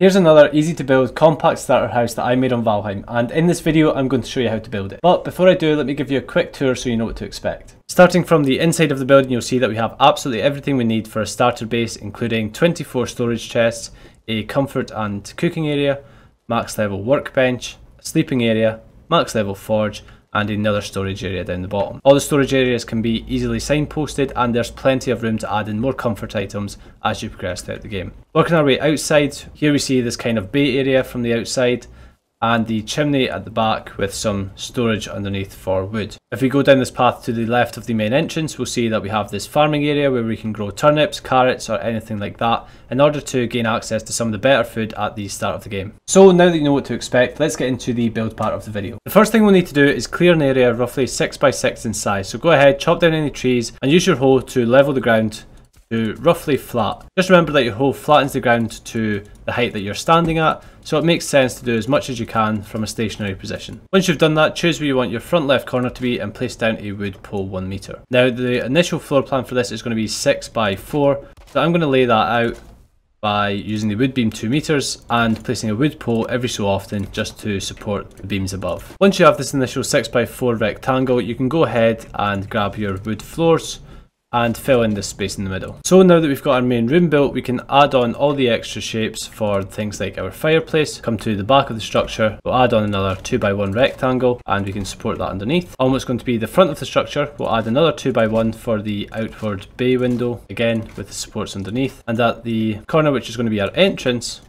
Here's another easy to build compact starter house that I made on Valheim and in this video I'm going to show you how to build it. But before I do let me give you a quick tour so you know what to expect. Starting from the inside of the building you'll see that we have absolutely everything we need for a starter base including 24 storage chests, a comfort and cooking area, max level workbench, sleeping area, max level forge and another storage area down the bottom. All the storage areas can be easily signposted and there's plenty of room to add in more comfort items as you progress throughout the game. Working our way outside, here we see this kind of bay area from the outside and the chimney at the back with some storage underneath for wood. If we go down this path to the left of the main entrance, we'll see that we have this farming area where we can grow turnips, carrots or anything like that in order to gain access to some of the better food at the start of the game. So now that you know what to expect, let's get into the build part of the video. The first thing we'll need to do is clear an area roughly 6x6 in size. So go ahead, chop down any trees and use your hoe to level the ground to roughly flat. Just remember that your hoe flattens the ground to the height that you're standing at, so it makes sense to do as much as you can from a stationary position. Once you've done that, choose where you want your front left corner to be and place down a wood pole 1 meter. Now the initial floor plan for this is going to be 6 by 4, so I'm going to lay that out by using the wood beam 2 meters and placing a wood pole every so often just to support the beams above. Once you have this initial 6x4 rectangle you can go ahead and grab your wood floors and fill in this space in the middle. So now that we've got our main room built, we can add on all the extra shapes for things like our fireplace. Come to the back of the structure, we'll add on another 2x1 rectangle and we can support that underneath. On what's going to be the front of the structure, we'll add another 2x1 for the outward bay window, again with the supports underneath. And at the corner, which is going to be our entrance,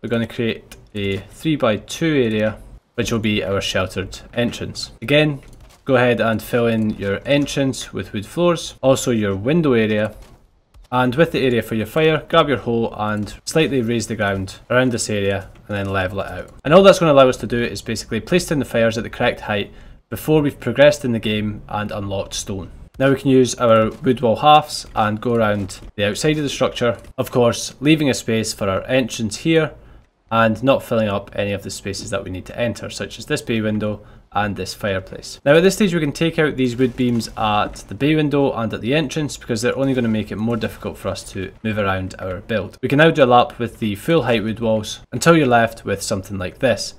we're going to create a 3x2 area which will be our sheltered entrance. Again, Go ahead and fill in your entrance with wood floors, also your window area, and with the area for your fire, grab your hoe and slightly raise the ground around this area and then level it out. And all that's going to allow us to do is basically place in the fires at the correct height before we've progressed in the game and unlocked stone. Now we can use our wood wall halves and go around the outside of the structure, of course leaving a space for our entrance here and not filling up any of the spaces that we need to enter, such as this bay window and this fireplace. Now at this stage we can take out these wood beams at the bay window and at the entrance because they're only going to make it more difficult for us to move around our build. We can now do a lap with the full height wood walls until you're left with something like this.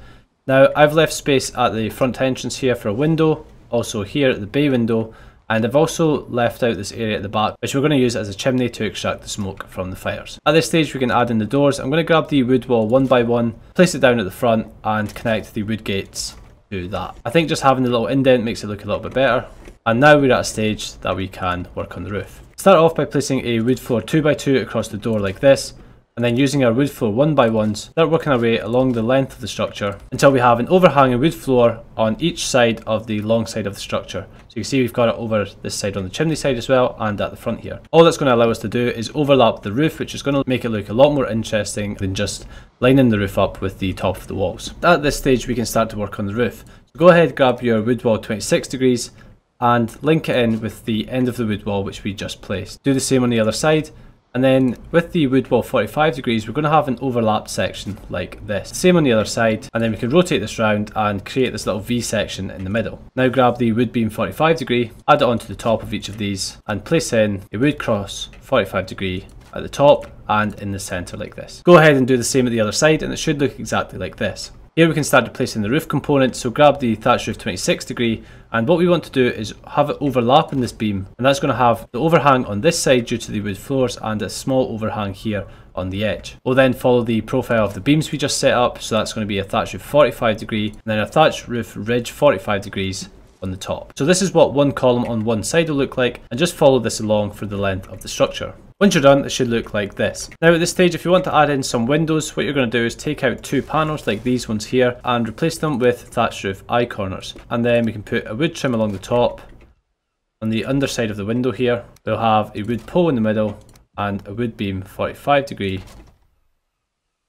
Now I've left space at the front entrance here for a window, also here at the bay window and I've also left out this area at the back which we're going to use as a chimney to extract the smoke from the fires. At this stage we can add in the doors. I'm going to grab the wood wall one by one, place it down at the front and connect the wood gates do that. I think just having the little indent makes it look a little bit better. And now we're at a stage that we can work on the roof. Start off by placing a wood floor 2x2 across the door like this, and then using our wood floor one by ones, start working our way along the length of the structure until we have an overhanging wood floor on each side of the long side of the structure. So you can see we've got it over this side on the chimney side as well and at the front here. All that's going to allow us to do is overlap the roof which is going to make it look a lot more interesting than just lining the roof up with the top of the walls. At this stage we can start to work on the roof. So go ahead grab your wood wall 26 degrees and link it in with the end of the wood wall which we just placed. Do the same on the other side and then with the wood wall 45 degrees, we're going to have an overlapped section like this. Same on the other side, and then we can rotate this round and create this little V section in the middle. Now grab the wood beam 45 degree, add it onto the top of each of these, and place in a wood cross 45 degree at the top and in the center like this. Go ahead and do the same at the other side, and it should look exactly like this. Here we can start replacing the roof component, so grab the thatch roof 26 degree and what we want to do is have it overlap in this beam and that's going to have the overhang on this side due to the wood floors and a small overhang here on the edge. We'll then follow the profile of the beams we just set up, so that's going to be a thatch roof 45 degree and then a thatch roof ridge 45 degrees on the top. So this is what one column on one side will look like and just follow this along for the length of the structure. Once you're done, it should look like this. Now at this stage, if you want to add in some windows, what you're going to do is take out two panels like these ones here and replace them with thatched roof I-corners. And then we can put a wood trim along the top. On the underside of the window here, we'll have a wood pole in the middle and a wood beam 45 degree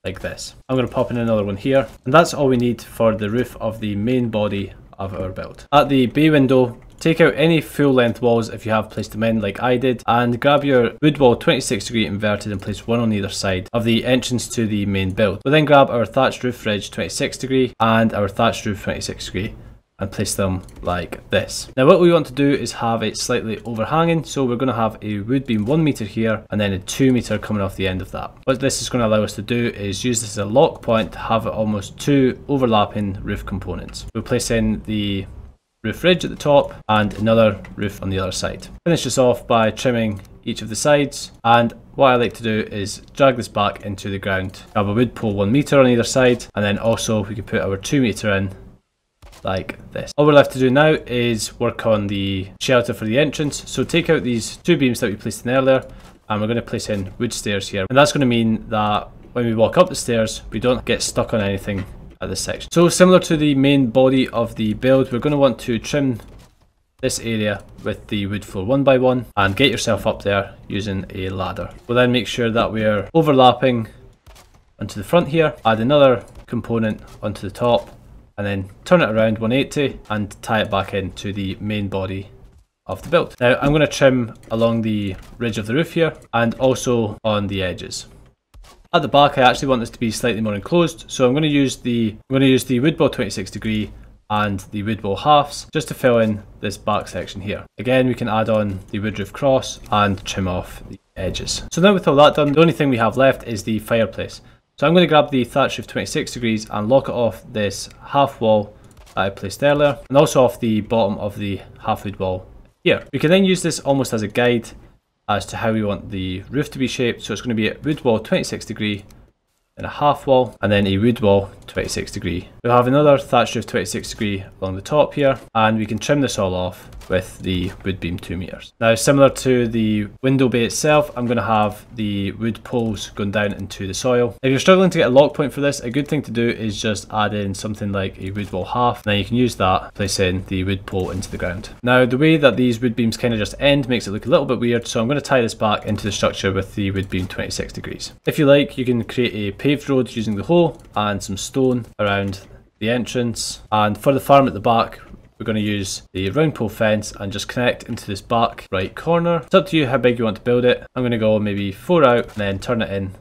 like this. I'm going to pop in another one here and that's all we need for the roof of the main body of our build. At the bay window, Take out any full length walls if you have placed them in like I did and grab your wood wall 26 degree inverted and place one on either side of the entrance to the main build. We'll then grab our thatched roof ridge 26 degree and our thatched roof 26 degree and place them like this. Now what we want to do is have it slightly overhanging, so we're going to have a wood beam 1 meter here and then a 2 meter coming off the end of that. What this is going to allow us to do is use this as a lock point to have almost two overlapping roof components. We'll place in the roof ridge at the top and another roof on the other side. Finish this off by trimming each of the sides and what I like to do is drag this back into the ground. Have a wood pole 1 meter on either side and then also we can put our 2 meter in like this. All we're left to do now is work on the shelter for the entrance. So take out these two beams that we placed in earlier and we're going to place in wood stairs here. And that's going to mean that when we walk up the stairs, we don't get stuck on anything at this section. So similar to the main body of the build, we're going to want to trim this area with the wood floor one by one and get yourself up there using a ladder. We'll then make sure that we're overlapping onto the front here, add another component onto the top and then turn it around 180 and tie it back into the main body of the build. Now I'm going to trim along the ridge of the roof here and also on the edges. At the back I actually want this to be slightly more enclosed so I'm going to use the I'm going to use the wood 26 degree and the wood halves just to fill in this back section here. Again we can add on the wood roof cross and trim off the edges. So now with all that done the only thing we have left is the fireplace. So I'm going to grab the thatch roof 26 degrees and lock it off this half wall that I placed earlier and also off the bottom of the half wood wall here. We can then use this almost as a guide as to how we want the roof to be shaped. So it's going to be a wood wall 26 degree and a half wall and then a wood wall 26 degree. We'll have another thatch roof 26 degree along the top here and we can trim this all off with the wood beam 2 meters. Now similar to the window bay itself I'm going to have the wood poles going down into the soil. If you're struggling to get a lock point for this a good thing to do is just add in something like a wood wall half. Now you can use that place in the wood pole into the ground. Now the way that these wood beams kind of just end makes it look a little bit weird so I'm going to tie this back into the structure with the wood beam 26 degrees. If you like you can create a paved road using the hoe and some stone around the entrance and for the farm at the back we're going to use the round pole fence and just connect into this back right corner. It's up to you how big you want to build it. I'm going to go maybe four out and then turn it in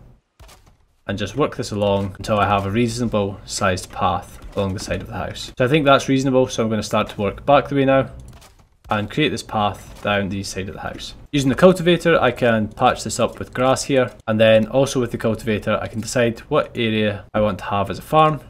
and just work this along until I have a reasonable sized path along the side of the house. So I think that's reasonable so I'm going to start to work back the way now and create this path down the side of the house. Using the cultivator I can patch this up with grass here and then also with the cultivator I can decide what area I want to have as a farm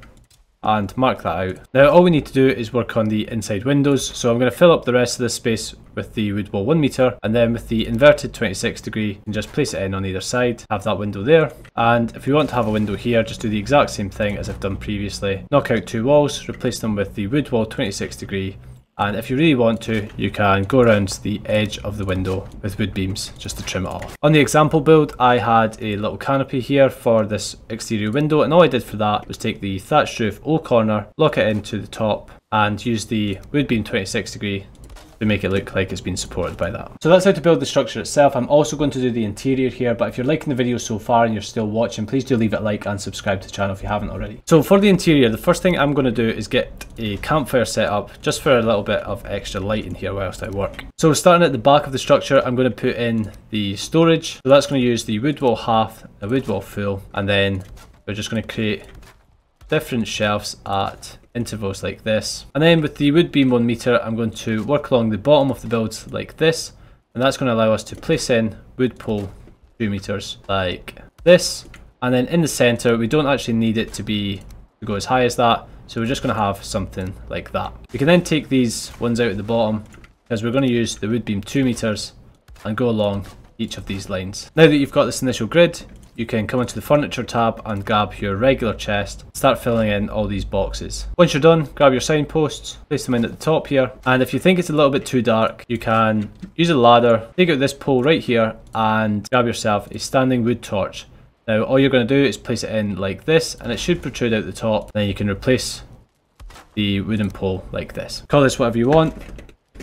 and mark that out. Now all we need to do is work on the inside windows so I'm going to fill up the rest of this space with the wood wall 1 meter and then with the inverted 26 degree and just place it in on either side have that window there and if you want to have a window here just do the exact same thing as I've done previously knock out two walls replace them with the wood wall 26 degree and if you really want to, you can go around the edge of the window with wood beams just to trim it off. On the example build, I had a little canopy here for this exterior window and all I did for that was take the thatched roof O corner, lock it into the top and use the wood beam 26 degree to make it look like it's been supported by that. So that's how to build the structure itself. I'm also going to do the interior here, but if you're liking the video so far and you're still watching, please do leave it a like and subscribe to the channel if you haven't already. So for the interior, the first thing I'm going to do is get a campfire set up just for a little bit of extra light in here whilst I work. So starting at the back of the structure, I'm going to put in the storage. So that's going to use the wood wall half, the wood wall full, and then we're just going to create different shelves at intervals like this. And then with the wood beam 1 meter, I'm going to work along the bottom of the build like this. And that's going to allow us to place in wood pole 2 meters like this. And then in the center, we don't actually need it to be to go as high as that. So we're just going to have something like that. We can then take these ones out at the bottom because we're going to use the wood beam 2 meters and go along each of these lines. Now that you've got this initial grid, you can come into the furniture tab and grab your regular chest, start filling in all these boxes. Once you're done, grab your signposts, place them in at the top here, and if you think it's a little bit too dark, you can use a ladder, take out this pole right here, and grab yourself a standing wood torch. Now all you're going to do is place it in like this, and it should protrude out the top, then you can replace the wooden pole like this. Call this whatever you want,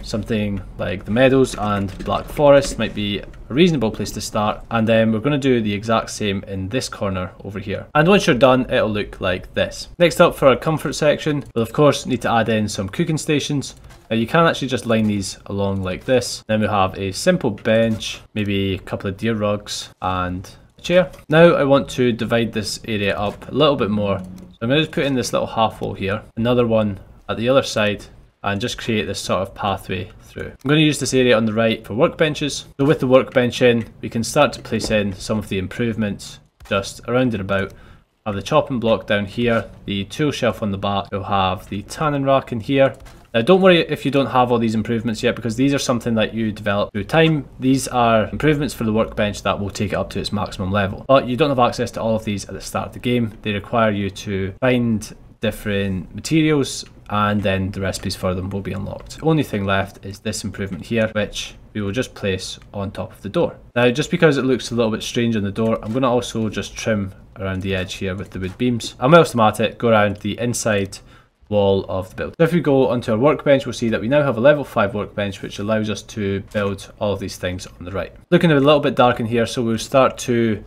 something like the Meadows and Black Forest might be a reasonable place to start and then we're going to do the exact same in this corner over here and once you're done it'll look like this. Next up for our comfort section we'll of course need to add in some cooking stations now you can actually just line these along like this then we'll have a simple bench maybe a couple of deer rugs and a chair. Now I want to divide this area up a little bit more so I'm going to just put in this little half wall here another one at the other side and just create this sort of pathway through. I'm going to use this area on the right for workbenches. So with the workbench in, we can start to place in some of the improvements just around and about. Have the chopping block down here, the tool shelf on the back, we'll have the tanning rack in here, now don't worry if you don't have all these improvements yet because these are something that you develop through time. These are improvements for the workbench that will take it up to its maximum level. But you don't have access to all of these at the start of the game. They require you to find different materials and then the recipes for them will be unlocked. The only thing left is this improvement here which we will just place on top of the door. Now just because it looks a little bit strange on the door I'm going to also just trim around the edge here with the wood beams. I'm automatic, go around the inside wall of the build. So if we go onto our workbench, we'll see that we now have a level 5 workbench, which allows us to build all of these things on the right. Looking a little bit dark in here, so we'll start to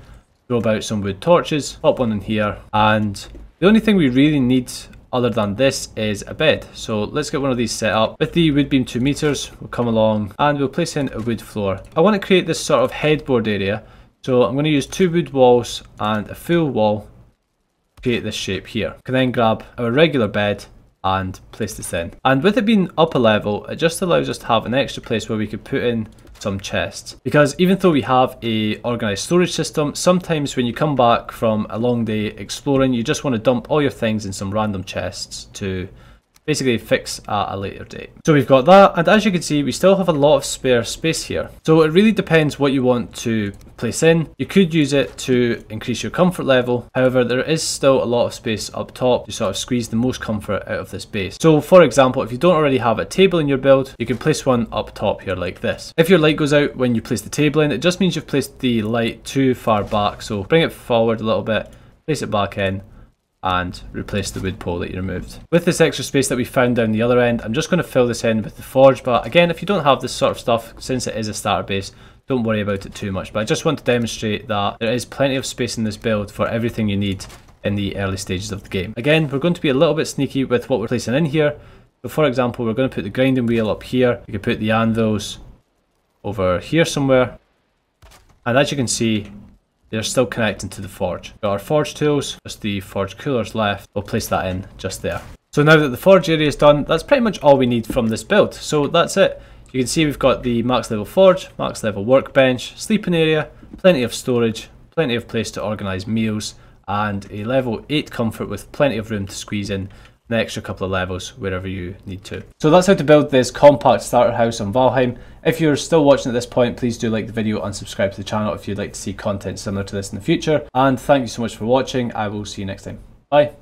throw about some wood torches, pop one in here, and the only thing we really need other than this is a bed. So let's get one of these set up. With the wood beam 2 meters, we'll come along and we'll place in a wood floor. I want to create this sort of headboard area. So I'm going to use two wood walls and a full wall to create this shape here. can then grab our regular bed and place this in. And with it being up a level, it just allows us to have an extra place where we could put in some chests. Because even though we have a organized storage system, sometimes when you come back from a long day exploring, you just want to dump all your things in some random chests to basically fix at a later date. So we've got that, and as you can see, we still have a lot of spare space here. So it really depends what you want to place in. You could use it to increase your comfort level. However, there is still a lot of space up top to sort of squeeze the most comfort out of this base. So for example, if you don't already have a table in your build, you can place one up top here like this. If your light goes out when you place the table in, it just means you've placed the light too far back. So bring it forward a little bit, place it back in, and replace the wood pole that you removed. With this extra space that we found down the other end, I'm just going to fill this in with the forge, but again, if you don't have this sort of stuff, since it is a starter base, don't worry about it too much. But I just want to demonstrate that there is plenty of space in this build for everything you need in the early stages of the game. Again, we're going to be a little bit sneaky with what we're placing in here. So for example, we're going to put the grinding wheel up here. We could put the anvils over here somewhere. And as you can see, they're still connecting to the forge. Got our forge tools, just the forge coolers left. We'll place that in just there. So now that the forge area is done, that's pretty much all we need from this build. So that's it. You can see we've got the max level forge, max level workbench, sleeping area, plenty of storage, plenty of place to organise meals, and a level 8 comfort with plenty of room to squeeze in an extra couple of levels wherever you need to. So that's how to build this compact starter house on Valheim. If you're still watching at this point, please do like the video and subscribe to the channel if you'd like to see content similar to this in the future. And thank you so much for watching. I will see you next time. Bye.